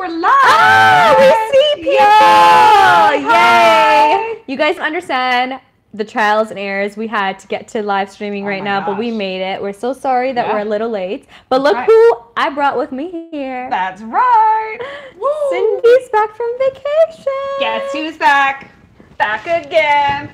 we're live. Ah, oh, we see Yay! people! Yay! You guys understand the trials and errors we had to get to live streaming Oh right now, but we made it. We're so sorry that Yeah. we're a little late. But look right. who I brought with me here. That's right. Woo. Cindy's back from vacation. Guess who's back? Back again.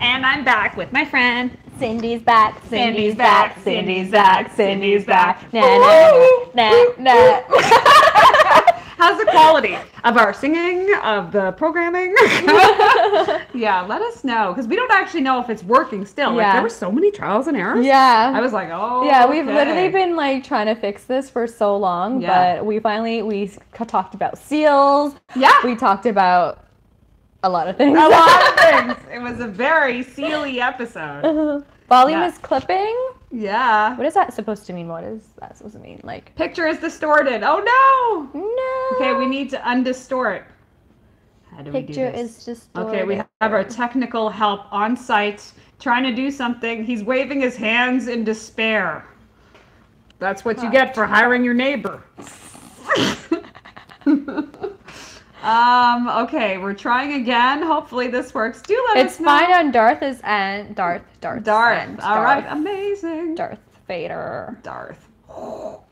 And I'm back with my friend. Cindy's back. Cindy's back, Cindy's back, Cindy's back. Nah, nah, nah, nah, nah. How's the quality of our singing, of the programming? yeah, let us know because we don't actually know if it's working still. Like Yeah. there were so many trials and errors. yeah. I was like, oh. Yeah, we've literally been like trying to fix this for so long, Yeah. but we finally we talked about seals. Yeah. We talked about a lot of things. a lot of things. It was a very sealy episode. Volume Yeah. is clipping. Yeah. What is that supposed to mean? What is that supposed to mean? Like Picture is distorted. Oh no. no. Okay, we need to undistort. How do we do picture this? is just Okay, we have our technical help on site trying to do something. He's waving his hands in despair. That's what you get for hiring your neighbor. um, okay, we're trying again. Hopefully this works. Do let It's us know. fine on Darth's and Darth Darth Darth. end. All right, Darth, amazing. Darth Vader. Darth.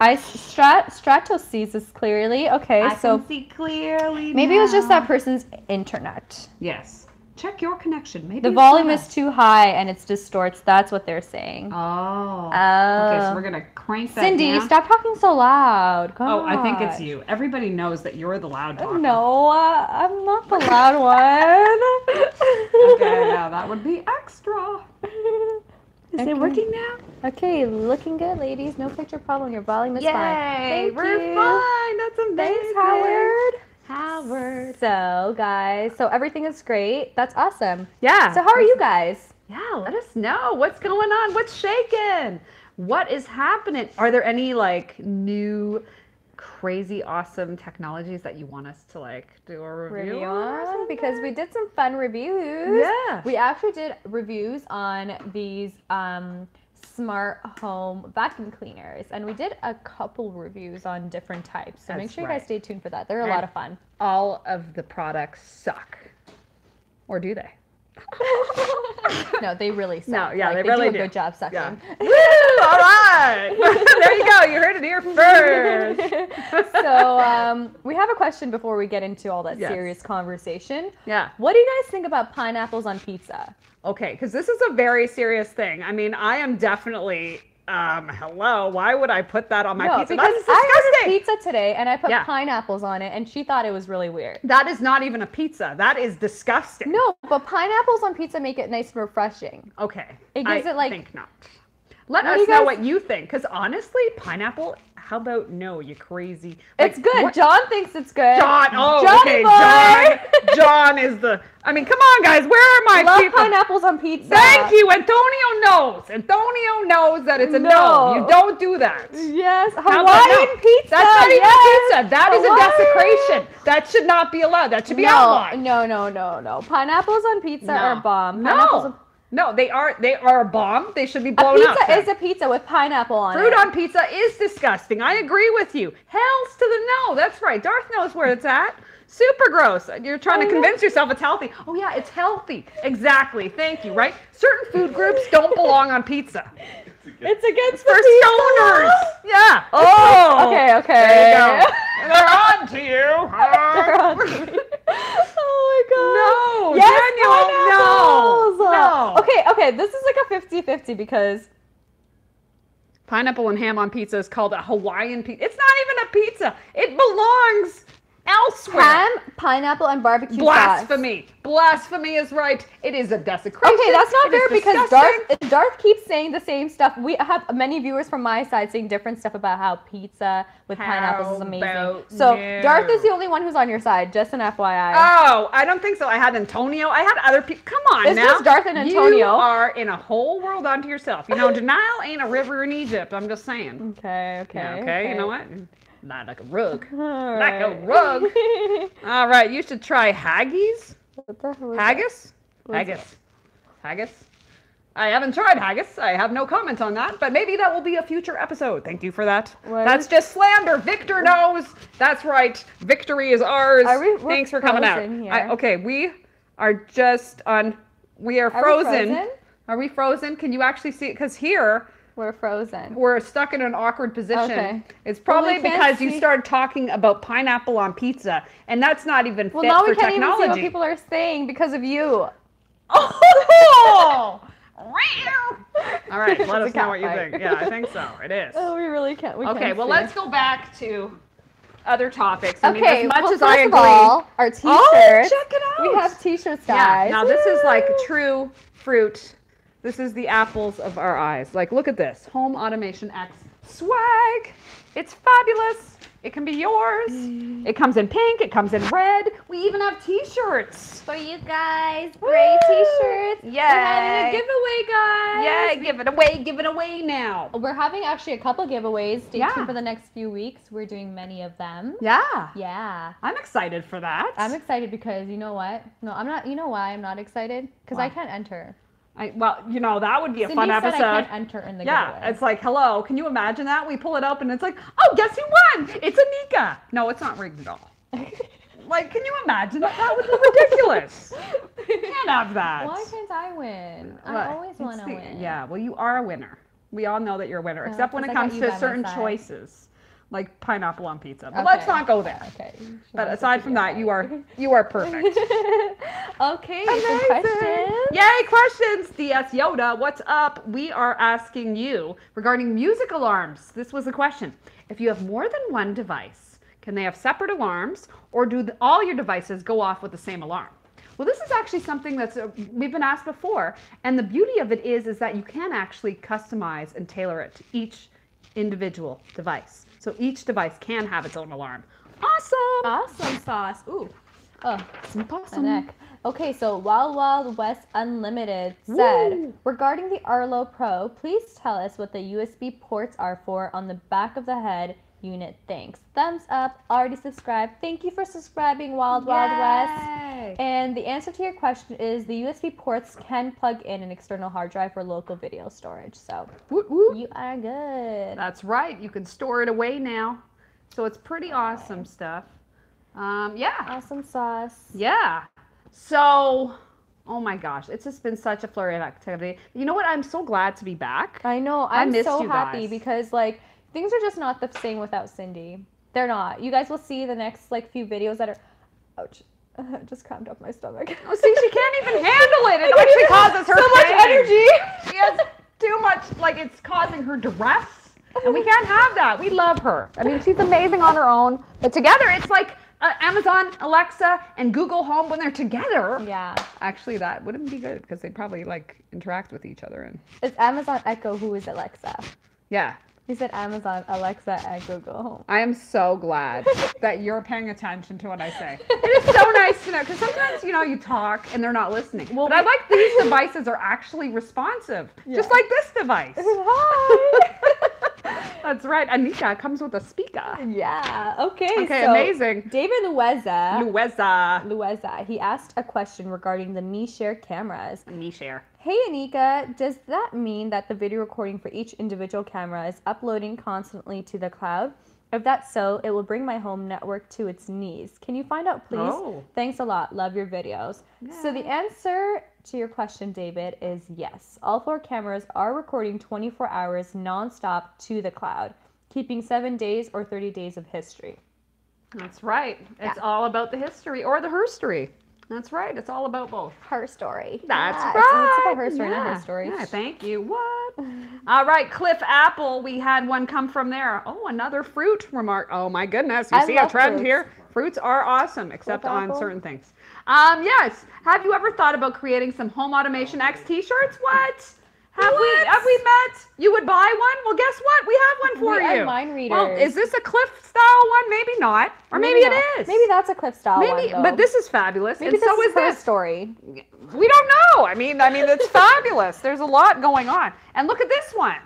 I Strat Stratos sees this clearly. Okay, I so can see clearly. maybe it was just that person's internet. Yes. Check your connection. Maybe The volume is too high and it's distorts. That's what they're saying. Oh. Oh. Okay, so we're gonna crank that Cindy, down. stop talking so loud. Oh, I think it's you. Everybody knows that you're the loud talker. No, uh, I'm not the loud one. Okay, now that would be extra. Is Okay. it working now? Okay, looking good, ladies. No picture problem. Your volume is fine. Yay! We're you. fine. That's amazing. Thanks, Howard. Howard. So, guys, so everything is great. That's awesome. Yeah. So, how are you guys? Yeah, let us know what's going on. What's shaking? What is happening? Are there any like new, crazy, awesome technologies that you want us to like do a review, Review on? because we did some fun reviews. Yeah. We actually did reviews on these um, smart home vacuum cleaners, and we did a couple reviews on different types. So make That's sure you guys stay tuned for that. They're a And- lot of fun. all of the products suck, or do they? no, they really suck. No, yeah, Like, they they really do a do. good job sucking. Yeah. Woo! All right. there you go. You heard it here first. so um, we have a question before we get into all that Yes. serious conversation. Yeah. What do you guys think about pineapples on pizza? Okay, because this is a very serious thing. I mean, I am definitely. Um, hello. Why would I put that on my no, pizza? because That's I disgusting. ordered pizza today and I put Yeah. pineapples on it, and she thought it was really weird. That is not even a pizza. That is disgusting. No, but pineapples on pizza make it nice and refreshing. Okay. It gives I it, like- think not. Let us you know what you think, because honestly, pineapple. How about no? You crazy. It's good. what- John thinks it's good. John. Oh, Johnny okay. boy! John. John is the. I mean, come on, guys. Where are my Love people? pineapples on pizza. Thank you. Antonio knows. Antonio knows that it's a no. No. You don't do that. Yes, Hawaiian no? pizza. That's not even yes. pizza. That is Hawaii. a desecration. That should not be allowed. That should be no, outlawed. no, no, no, no. Pineapples on pizza No. are bomb. Pineapples No. No, they are they are a bomb. They should be blown up. A pizza up. is a pizza with pineapple on Fruit it. Fruit on pizza is disgusting. I agree with you. Hells to the no. That's right. Darth knows where it's at. Super gross. You're trying to Oh, yeah. convince yourself it's healthy. Oh yeah, it's healthy. Exactly. Thank you. Right? Certain food groups don't belong on pizza. It's against For stoners. Yeah. Oh, okay, okay. There you go. They're on to you. They're on to oh my god. No, Yes, Daniel, no, no. Okay, okay, this is like a 50-50 because Pineapple and ham on pizza is called a Hawaiian pizza. It's not even a pizza. It belongs elsewhere. ham, pineapple, and barbecue sauce. Blasphemy. Blasphemy is right. It is a desecration. Okay, that's not It is fair because. Darth Darth keeps saying the same stuff. We have many viewers from my side saying different stuff about how pizza with pineapples is amazing. So no? Darth is the only one who's on your side. Just an FYI. Oh, I don't think so. I had Antonio. I had other people. Come on It's now. just Darth and Antonio. You are in a whole world unto yourself. You know, denial ain't a river in Egypt. I'm just saying. okay, okay, Yeah, okay, you know what? Not like a rug. All Like a rug. All right, you should try haggis. what the hell is? Haggis? Haggis. Haggis? I haven't tried haggis. I have no comment on that, but maybe that will be a future episode. Thank you for that. What? That's just slander. Victor knows. That's right. Victory is ours. We- Thanks for coming out. I- okay, we are just on. We are Are we frozen. frozen? Are we frozen? Can you actually see it? Because here We're frozen. we're stuck in an awkward position. Okay. It's Well, we probably can't because you see- started talking about pineapple on pizza, and that's not even Well, fit now for we can't even see what people are saying because of you. Oh! All right, let It's us a know what you catfight. think. Yeah, I think so. It is. Oh, we really can't. We Okay, can't well, see. let's go back to other topics. I mean, Okay, as much well, as first I of agree. all, our oh, t-shirts. oh, check it out. We have t-shirts, guys. yeah. guys. Now this is like true fruit. This is the apples of our eyes. Like, look at this. Home Automation X swag. It's fabulous. It can be yours. It comes in pink. It comes in red. We even have T-shirts. for you guys. Gray t-shirts. Yay. We're having a giveaway, guys. Yay! Give it away. Give it away now. We're having actually a couple giveaways. Stay Yeah. tuned for the next few weeks. We're doing many of them. Yeah. Yeah. I'm excited for that. I'm excited because you know what? No, I'm not. You know why I'm not excited? Because I can't enter. I, well, you know that would be a Cindy fun episode. I can't enter in the Yeah, giveaway. it's like, hello, can you imagine that? We pull it up and it's like, oh, guess who won? It's Anika. No, it's not rigged at all. Like, can you imagine that? That would be ridiculous. Can't have that. Why can't I win? I Well, always want to win. Yeah, well, you are a winner. We all know that you're a winner, Yeah, except when it comes to certain choices, like pineapple on pizza. But let's not go there. Okay. But aside from that, you are you are perfect. okay. Amazing. questions. Yay, questions! DS Yoda, what's up? We are asking you regarding music alarms. This was a question. If you have more than one device, can they have separate alarms or do the, all your devices go off with the same alarm? Well, this is actually something that's uh, we've been asked before, and the beauty of it is is that you can actually customize and tailor it to each individual device. So each device can have its own alarm. Awesome! Awesome sauce. Ooh. Oh, Some Okay, so Wild Wild West Unlimited said, Woo. regarding the Arlo Pro, please tell us what the USB ports are for on the back of the head unit. Thanks. Thumbs up. Already subscribed. Thank you for subscribing, Wild Wild West. And the answer to your question is the USB ports can plug in an external hard drive for local video storage. So Woot, woot. you are good. That's right. You can store it away now. So it's pretty awesome stuff. Um, yeah. Awesome sauce. Yeah. So, oh my gosh, it's just been such a flurry of activity. You know what? I'm so glad to be back. I know. I I'm missed so happy guys. because like things are just not the same without Cindy. They're not. You guys will see the next like few videos that are. Ouch! just crammed up my stomach. Oh, see, she can't even handle it. It actually causes her so much energy. She has too much, like it's causing her duress. And we can't have that. We love her. I mean, she's amazing on her own. But together, it's like uh, Amazon, Alexa, and Google Home when they're together. Yeah, Actually, that wouldn't be good because they'd probably like interact with each other. And it's Amazon Echo. Who is Alexa? yeah, He said Amazon Alexa and Google Home. I am so glad that you're paying attention to what I say. It is so nice to know because sometimes you know you talk and they're not listening. Well, but I like these devices are actually responsive, just like this device. Hi. That's right. Anika comes with a speaker. yeah. Okay. Okay, so amazing. David Lueza. Lueza. Lueza. He asked a question regarding the knee share cameras. Me share. Hey Anika, does that mean that the video recording for each individual camera is uploading constantly to the cloud? If that's so, it will bring my home network to its knees. Can you find out, please? Oh. Thanks a lot. Love your videos. So, the answer to your question, David, is yes. All four cameras are recording 24 hours nonstop to the cloud, keeping seven days or 30 days of history. That's right. It's all about the history or the herstory. That's right. It's all about both. Her story. That's Yeah, right. It's, it's about her story, not yeah. her story. Yeah, thank you. What? All right, Cliff Apple. We had one come from there. Oh, another fruit remark. Oh my goodness, you I see a trend fruits. here. Fruits are awesome, except Cliff on Apple. certain things. Um, yes. Have you ever thought about creating some home automation X T-shirts? What? Have we have we met? You would buy one? Well, guess what? We have one for We you. mind readers. Well, is this a Cliff style one? Maybe not, or maybe, not. it is. Maybe that's a clip style Maybe, one. but this is fabulous, Maybe and this so is is her this. story. We don't know. I mean, I mean, it's fabulous. There's a lot going on. And look at this one.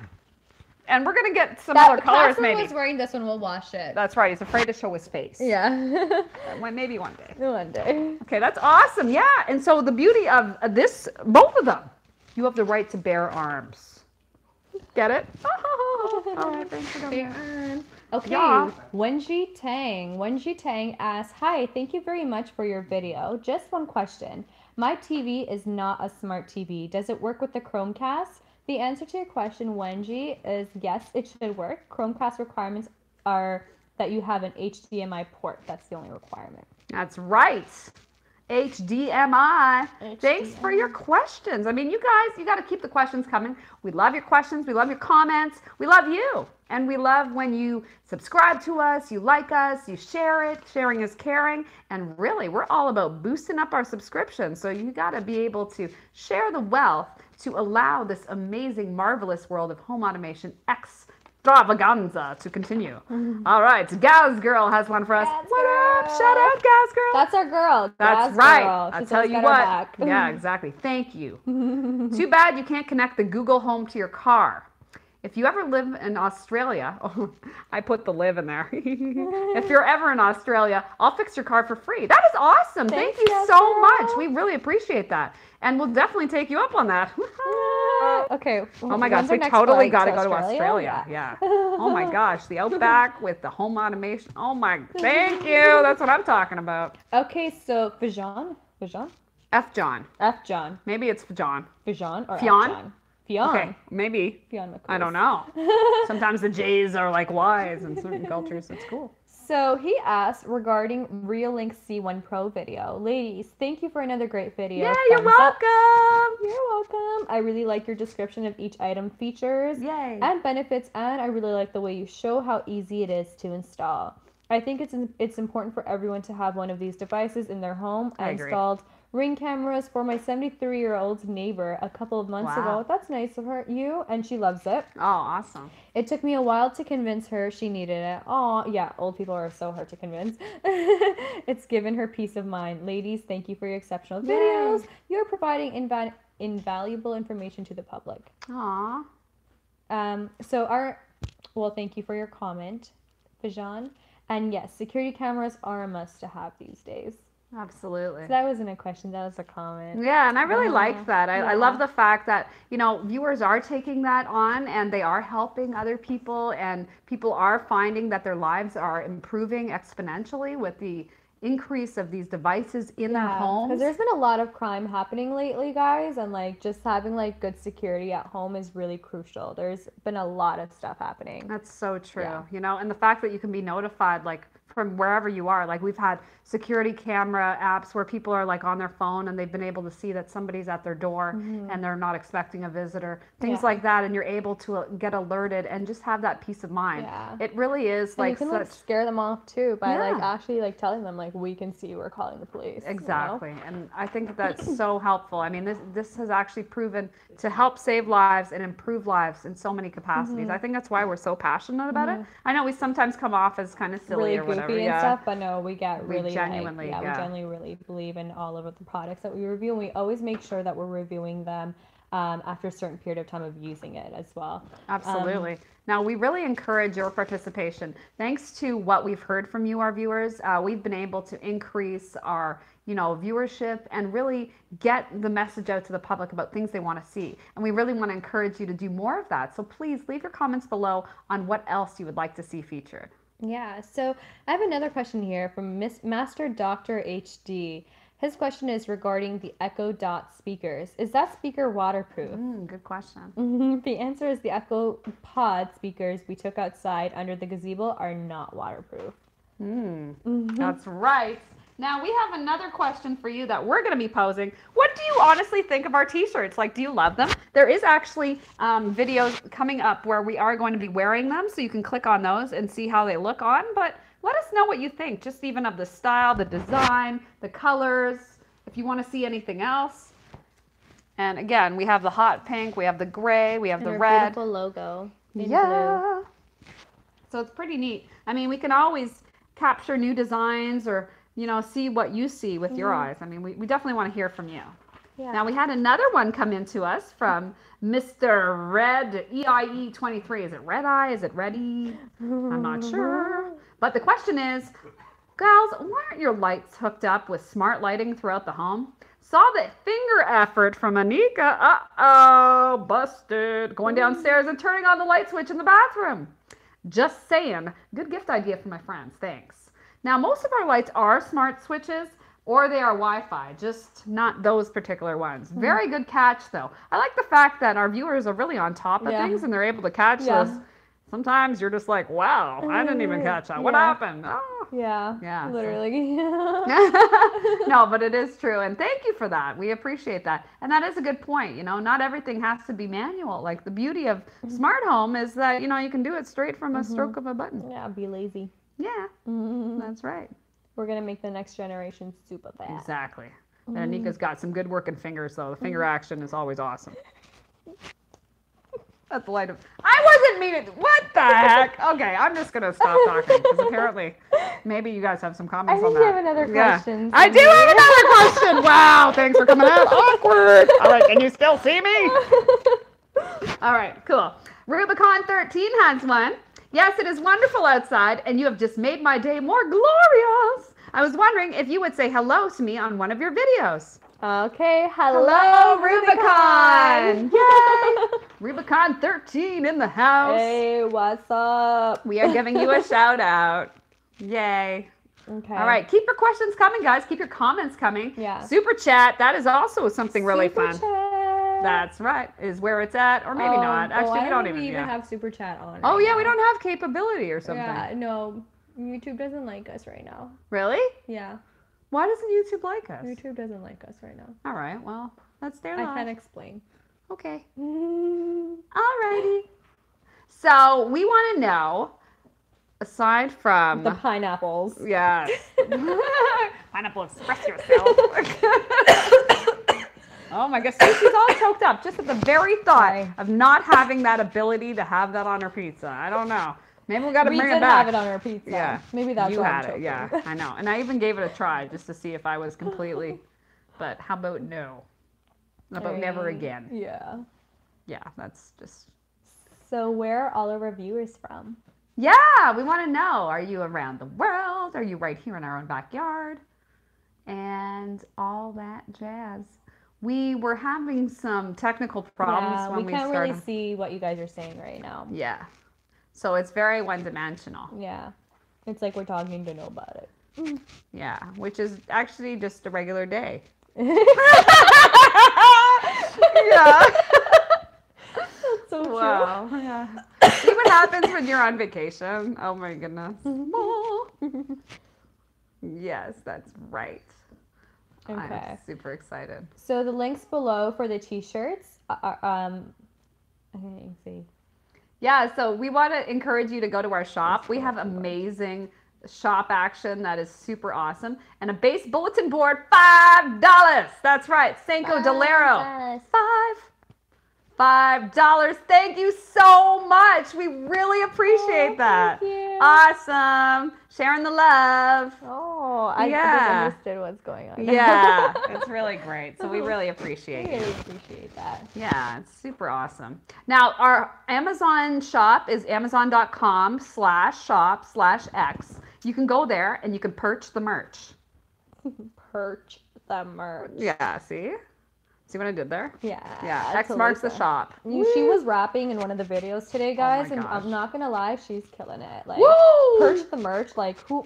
And we're gonna get some other colors, Catherine maybe. was wearing this one. We'll wash it. That's right. He's afraid to show his face. yeah. Well, maybe one day. One day. Okay, that's awesome. Yeah. And so the beauty of this, both of them, You have the right to bear arms. Get it? Oh, All right, thanks for. Okay. Yeah. Wenji Tang. Wenji Tang asks, Hi, thank you very much for your video. Just one question. My TV is not a smart TV. Does it work with the Chromecast? The answer to your question, Wenji, is yes, it should work. Chromecast requirements are that you have an HDMI port. That's the only requirement. That's right. HDMI. Thanks for your questions. I mean, you guys, you got to keep the questions coming. We love your questions. We love your comments. We love you. And we love when you subscribe to us, you like us, you share it. Sharing is caring. And really, we're all about boosting up our subscriptions. So you got to be able to share the wealth to allow this amazing, marvelous world of home automation extravaganza to continue. Mm-hmm. All right, Gaz Girl has one for us. Gaz what up? Girl. Shout out, Gaz Girl. That's our girl. That's Gaz right. Girl. I'll tell you what. Yeah, exactly. Thank you. Too bad you can't connect the Google Home to your car. If you ever live in Australia, oh, I put the live in there. if you're ever in Australia, I'll fix your car for free. That is awesome. Thank you Gaz so Girl. much. We really appreciate that. And we'll definitely take you up on that. Uh, okay. Oh my gosh, we totally got to go to Australia. Yeah. Oh my gosh, the outback with the home automation. Oh my, thank you. That's what I'm talking about. Okay, so Fijan, Fijan, F John. F John, Maybe it's John. Fijan or F Fionn? John? Fionn. Okay, maybe. Fionn. I don't know. Sometimes the J's are like Y's in certain cultures. It's cool. So he asked regarding Reolink C1 Pro video. Ladies, thank you for another great video. Yeah, you're Thumbs up. welcome. You're welcome. I really like your description of each item features Yay. and benefits, and I really like the way you show how easy it is to install. I think it's it's important for everyone to have one of these devices in their home. I I, agree. Ring cameras for my 73 year old neighbor a couple of months Wow. ago. That's nice of her, you, and she loves it. Oh, awesome. It took me a while to convince her she needed it. Oh, yeah, old people are so hard to convince. it's given her peace of mind. Ladies, thank you for your exceptional Yay. videos. You're providing inva- invaluable information to the public. Aw. Um, so our, well, thank you for your comment, Fajan. And yes, security cameras are a must to have these days. Absolutely. So that wasn't a question, that was a comment. Yeah, and I really oh, Yeah, like that. I, I love the fact that, you know, viewers are taking that on and they are helping other people and people are finding that their lives are improving exponentially with the increase of these devices in their homes. Because there's been a lot of crime happening lately, guys, and like just having like good security at home is really crucial. There's been a lot of stuff happening. That's so true. Yeah. You know, and the fact that you can be notified like from wherever you are. Like we've had security camera apps where people are like on their phone and they've been able to see that somebody's at their door and they're not expecting a visitor. Things Mm-hmm. Yeah. like that and you're able to uh, get alerted and just have that peace of mind. Yeah. It really is And like you can such like scare them off too by like actually like telling them like we can see we're calling the police. you know? Exactly, and I think that that's so helpful. I mean, this this has actually proven to help save lives and improve lives in so many capacities. Mm-hmm. I think that's why we're so passionate about it. I know we sometimes come off as kind of silly really or goofy and yeah. stuff, but no, we get We really genuinely, like, yeah, yeah. we genuinely really believe in all of the products that we review, and we always make sure that we're reviewing them um, after a certain period of time of using it as well. Absolutely. now, we really encourage your participation. Thanks to what we've heard from you, our viewers, uh, we've been able to increase our you know viewership and really get the message out to the public about things they want to see and we really want to encourage you to do more of that so please leave your comments below on what else you would like to see featured Yeah, so I have another question here from Miss Master Doctor HD. His question is regarding the Echo Dot speakers. Is that speaker waterproof? mm, good question Mhm. The answer is the Echo Dot speakers we took outside under the gazebo are not waterproof. Mm, Mhm. That's right. Now we have another question for you that we're going to be posing. What do you honestly think of our T-shirts? Like, do you love them? There is actually um, videos coming up where we are going to be wearing them, so you can click on those and see how they look on. But let us know what you think, just even of the style, the design, the colors. If you want to see anything else. And again, we have the hot pink, we have the gray, we have And the red. beautiful logo. in blue. Yeah. So it's pretty neat. I mean, we can always capture new designs or, you know, see what you see with your eyes. I mean, we, we definitely want to hear from you. Yeah. Now, we had another one come in to us from Mr. Red E EIE23. Is it Red Eye? Is it Ready? I'm not sure. But the question is, gals, why aren't your lights hooked up with smart lighting throughout the home? Saw the finger effort from Anika. Uh oh, busted. Going downstairs and turning on the light switch in the bathroom. Just saying. Good gift idea for my friends. Thanks. Now, most of our lights are smart switches or they are Wi Fi, just not those particular ones. Hmm. Very good catch, though. I like the fact that our viewers are really on top of Yeah. things and they're able to catch Yeah. this. Sometimes you're just like, wow, I didn't even catch that. What Yeah. happened? Oh. Yeah. Yeah, Literally. no, but it is true. And thank you for that. We appreciate that. And that is a good point. You know, not everything has to be manual. Like the beauty of Mm-hmm. smart home is that, you know, you can do it straight from a stroke of a button. yeah, be lazy. Yeah, Mhm. that's right. We're gonna make the next generation super fast. Exactly. Mm-hmm. And Anika's got some good working fingers, though. The finger action is always awesome. That's the light of. I wasn't meaning. What the heck? Okay, I'm just gonna stop talking because apparently, maybe you guys have some I comments think on you that. have another Yeah. question. I do have another question. Wow, thanks for coming out. Awkward. All right, can you still see me? All right, cool. Rubicon 13 has one. Yes, it is wonderful outside, and you have just made my day more glorious. I was wondering if you would say hello to me on one of your videos. Okay, hello, Hello, Rubicon. Rubicon. Yay! Rubicon 13 in the house. Hey, what's up? We are giving you a shout out. Yay. Okay. All right, keep your questions coming, guys. Keep your comments coming. Yeah. Super chat, that is also something really Super fun. Chat. That's right, is where it's at, or maybe Oh, not. oh, Actually, I we don't think even. even yeah. have super chat on. Oh right yeah, we don't have capability or something. Yeah, no, YouTube doesn't like us right now. Really? Yeah, Why doesn't YouTube like us? YouTube doesn't like us right now. All right, well, that's their I can't explain. Okay. Mm, Alrighty. So we want to know, aside from the pineapples. yes, pineapple express yourself. Oh my gosh, see, she's all choked up just at the very thought Sorry. of not having that ability to have that on her pizza. I don't know. Maybe we got to bring did it back. have it on our pizza. Yeah. Maybe that's you had it. Yeah, I know. And I even gave it a try just to see if I was completely. But how about no? How about never again? Yeah. Yeah, that's just. So where are all of our viewers from? Yeah, we want to know. Are you around the world? Are you right here in our own backyard? And all that jazz. We were having some technical problems yeah, when we we, can't started. really see what you guys are saying right now. Yeah. So it's very one dimensional. Yeah. It's like we're talking to nobody. Yeah, which is actually just a regular day. yeah. so true. Wow. Yeah. See what happens when you're on vacation? Oh my goodness. yes, that's right. Okay. I'm super excited. So the links below for the t-shirts are um can see. Yeah, so we want to encourage you to go to our shop. We have amazing shop action that is super awesome. And a base bulletin board, $5. That's right. Cinco Delero. Five. Five dollars. Thank you so much. We really appreciate Oh, that. thank you. Awesome. Sharing the love. Oh, Oh, I Yeah. just understood what's going on. Yeah, it's really great. So we oh, really appreciate it. really appreciate that. Yeah, it's super awesome. Now, our Amazon shop is amazon.com slash shop slash X. You can go there and you can perch the merch. Perch the merch. Yeah, see? See what I did there? Yeah. Yeah, X marks the shop. She was rapping in one of the videos today, Oh guys, and. I'm not gonna lie, she's killing it. Like Woo! perch the merch, like who,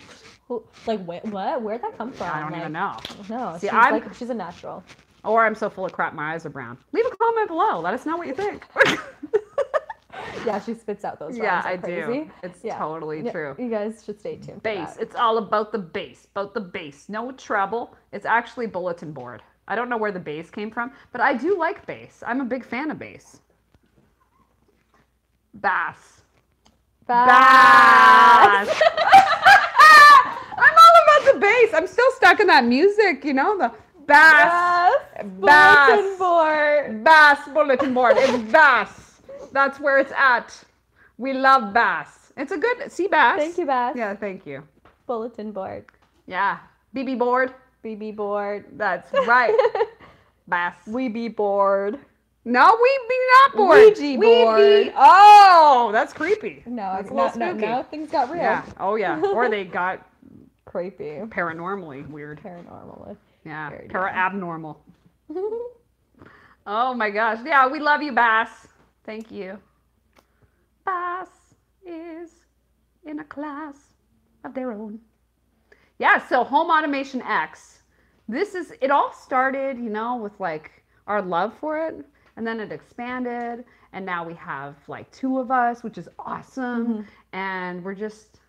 who, like wh- what? Where'd that come from? I don't like, even know. No, See, she's I'm- like she's a natural. Or I'm so full of crap, my eyes are brown. Leave a comment below. Let us know what you think. Yeah, she spits out those. yeah, I like do. crazy. It's Yeah. totally Yeah, true. You guys should stay tuned. Bass. It's all about the bass. About the bass. No trouble. It's actually bulletin board. I don't know where the bass came from, but I do like bass. I'm a big fan of bass. Bass. Bass. Bass. I'm all about the bass. I'm still stuck in that music, you know, the bass. Bass. Bass. Bulletin board. Bass bulletin board. It's bass. That's where it's at. We love bass. It's a good sea bass. Thank you, Bass. Yeah, thank you. Bulletin board. Yeah. BB board. BB bored. That's right. bass. we be bored. No, we be not bored. Ouija We be- oh, that's creepy. No, That's a now, little now, things got real. Yeah. Oh yeah. Or they got Creepy. paranormally weird. Paranormal. Yeah, dumb. abnormal. Oh my gosh. Yeah, we love you, Bass. Thank you. Bass is in a class of their own. Yeah, so Home Automation X. This is, it all started, you know, with like our love for it. And then it expanded. And now we have like two of us, which is awesome. Mm-hmm. And we're just,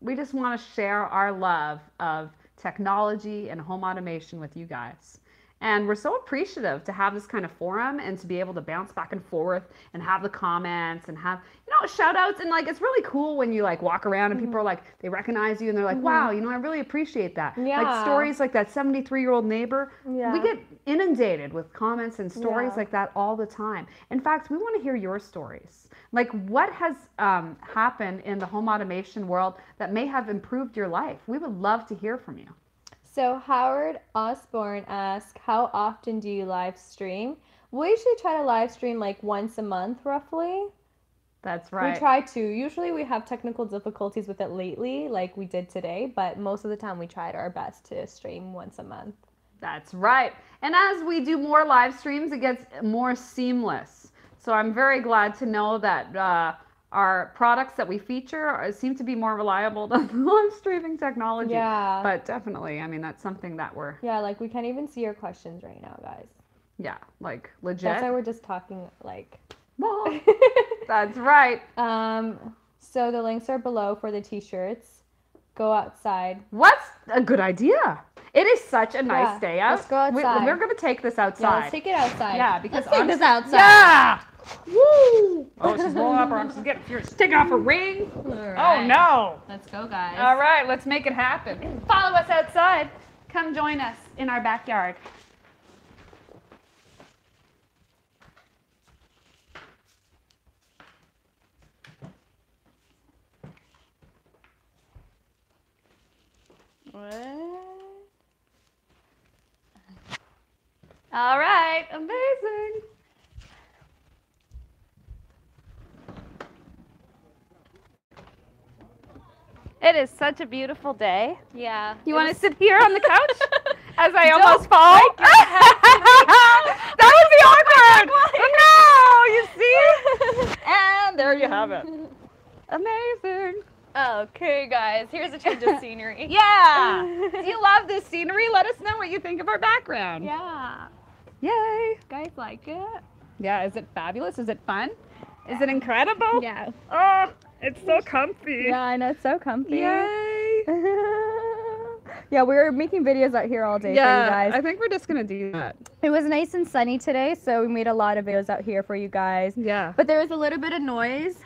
we just want to share our love of technology and home automation with you guys. And we're so appreciative to have this kind of forum and to be able to bounce back and forth and have the comments and have, you know, shout outs. And like, it's really cool when you like walk around and people are like, they recognize you and they're like, wow, you know, I really appreciate that. Yeah. Like stories like that 73 year old neighbor. Yeah. We get inundated with comments and stories Yeah. like that all the time. In fact, we want to hear your stories. Like, what has um, happened in the home automation world that may have improved your life? We would love to hear from you. So Howard Osborne asked, "How often do you live stream?" We usually try to live stream like once a month, roughly. That's right. We try to. Usually, we have technical difficulties with it lately, like we did today. But most of the time, we tried our best to stream once a month. That's right. And as we do more live streams, it gets more seamless. So I'm very glad to know that uh, our products that we feature are, seem to be more reliable than live streaming technology. Yeah. But definitely, I mean, that's something that we're, Yeah, like we can't even see your questions right now, guys. yeah, like legit. That's why we're just talking like. Well, that's right. um. So the links are below for the t-shirts. Go outside. What's a good idea? It is such a nice Yeah, day out. let's go outside. We, are going to take this Yeah, outside. let's take it outside. Yeah, because let's take honest- this outside. Yeah. Woo! Oh, she's rolling up her arms. She's getting furious. Taking off her ring. All Oh no! Let's go, guys. All right, let's make it happen. Follow us outside. Come join us in our backyard. What? All right, amazing. It is such a beautiful day. Yeah. You want to sit here on the couch as I Don't almost fall? that would be awkward. no, you see? and there you have it. Amazing. Okay, guys. Here's a change of scenery. Yeah. Do you love this scenery? Let us know what you think of our background. Yeah. Yay. Guys like it? Yeah, is it fabulous? Is it fun? Is it incredible? Yeah. Oh, it's so comfy. Yeah, I know. It's so comfy. Yay. yeah, we were making videos out here all day Yeah, for you guys. I think we're just gonna do that. It was nice and sunny today, so we made a lot of videos out here for you guys. Yeah. But there was a little bit of noise.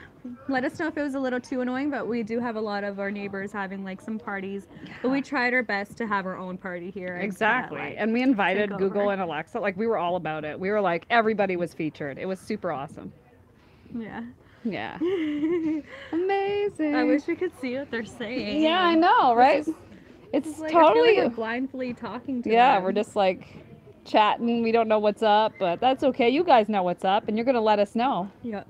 Let us know if it was a little too annoying, but we do have a lot of our neighbors having like some parties. But we tried our best to have our own party here. Exactly. like- and we invited Google and Alexa. Like we were all about it. We were like everybody was featured. It was super awesome. yeah. Yeah. Amazing. I wish we could see what they're saying. Yeah, I know, right? it's like, totally like we're blindly talking to Yeah, them. we're just like chatting. We don't know what's up, but that's okay. You guys know what's up and you're going to let us know. Yeah.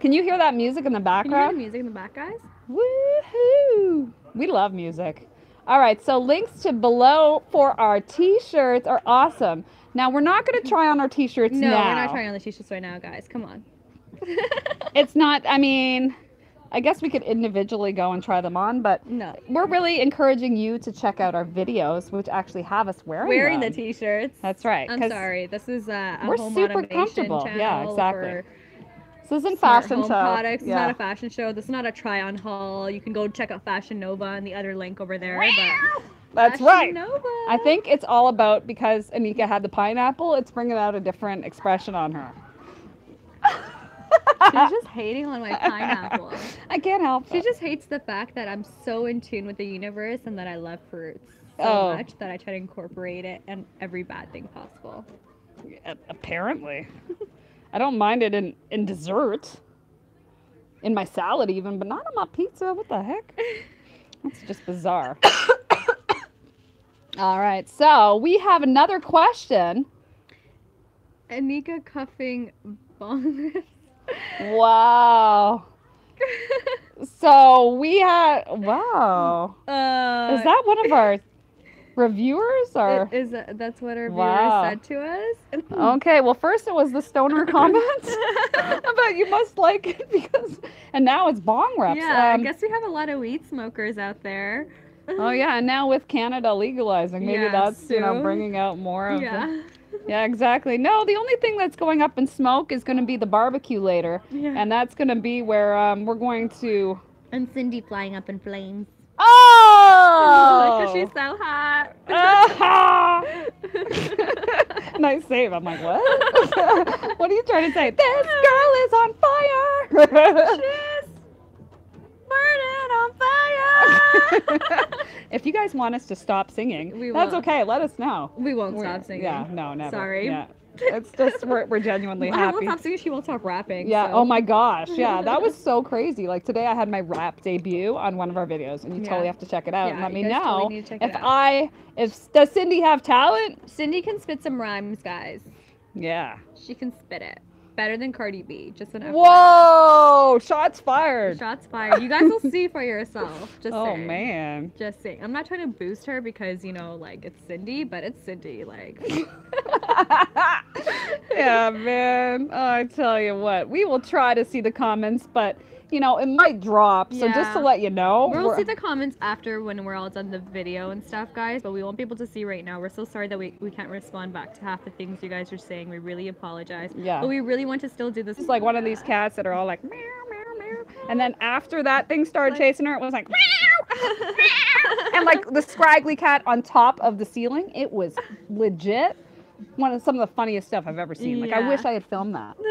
Can you hear that music in the Can you hear the background? music in the back, guys? Woohoo! We love music. All right, so links to below for our t-shirts are awesome. Now we're not going to try on our t-shirts No, now. No, we're not trying on the t-shirts right now, guys. Come on. It's not. I mean, I guess we could individually go and try them on, but No. we're really encouraging you to check out our videos, which actually have us wearing Wearing the t-shirts. That's right. I'm sorry. This is uh, a we're super comfortable. Yeah, exactly. This isn't fashion show. products. It's yeah. not a fashion show. This is not a try-on haul. You can go check out Fashion Nova and the other link over there. But That's Fashion right. Nova. I think it's all about because Anika had the pineapple. It's bringing out a different expression on her. she's just hating on my pineapple. I can't help She it. just hates the fact that I'm so in tune with the universe and that I love fruits so Oh. much that I try to incorporate it in every bad thing possible. A- Apparently. I don't mind it in, in dessert. In my salad even, but not on my pizza. What the heck? That's just bizarre. All right, so we have another question. Anika cuffing bongus. Wow. So we had wow. uh, Is that one of our Reviewers are. Is that- that's what our Wow. viewers said to us? Okay, well, first it was the stoner comments, but you must like it because, and now it's bong reps. yeah, Um, I guess we have a lot of weed smokers out there. Oh yeah, and now with Canada legalizing, maybe Yeah, that's you know bringing out more of. The, Yeah. exactly. No, the only thing that's going up in smoke is going to be the barbecue later, Yeah. and that's going to be where um, we're going to. And Cindy flying up in flames. Oh! Because she's so hot. Ah! nice save. I'm like, what? what are you trying to say? This girl is on fire. Burning on fire. if you guys want us to stop singing, We that's okay. Let us know. we won't We're- stop singing. Yeah, no, never. Sorry. Yeah. It's just we're, we're genuinely I happy. won't stop singing. She won't stop rapping. Yeah. so- Oh my gosh. Yeah. That was so crazy. Like today, I had my rap debut on one of our videos, and you Yeah. totally have to check it out and let me know totally need to check if. I if does Cindy have talent? Cindy can spit some rhymes, guys. Yeah. She can spit it better than Cardi B. Just an FYI. Whoa! Shots fired. Shots fired. You guys will see for yourself. Just Oh saying. man. Just saying. I'm not trying to boost her because you know, like it's Cindy, but it's Cindy. Like, yeah, man. Oh, I tell you what, we will try to see the comments, but you know it might drop. So just to let you know, we'll see the comments after when we're all done the video and stuff, guys. But we won't be able to see right now. We're so sorry that we, we can't respond back to half the things you guys are saying. We really apologize. Yeah. But we really want to still do this. It's like one of these cats that are all like meow meow meow, and then after that thing started chasing her, it was like meow, and like the scraggly cat on top of the ceiling. It was legit one of some of the funniest stuff I've ever seen. Like I wish I had filmed that.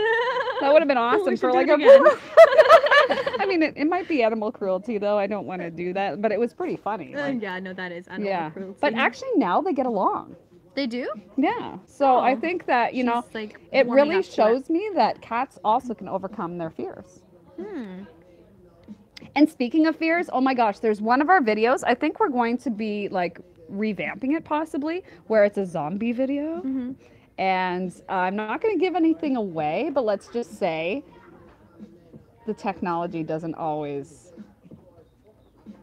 That would have been awesome for like a. I mean, it, it might be animal cruelty though. I don't want to do that, but it was pretty funny. Uh, like- yeah, no, that is animal yeah, cruelty. but actually now they get along. they do. Yeah, so I Oh. think that you know like, it really up to it. shows me that cats also can overcome their fears. Hmm. And speaking of fears, oh my gosh, there's one of our videos. I think we're going to be like revamping it possibly, where it's a zombie video. Mhm. And I'm not going to give anything away, but let's just say the technology doesn't always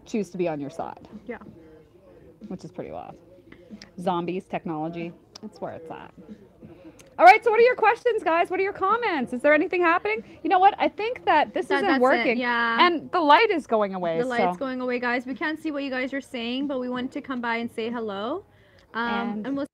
choose to be on your side, Yeah. which is pretty wild. Zombies, technology, that's where it's at. All right, so what are your questions, guys? What are your comments? Is there anything happening? You know what? I think that this That- isn't that's it, working. yeah. And the light is going away. The light's so. going away, guys. We can't see what you guys are saying, but we want to come by and say hello. Um, And- and we'll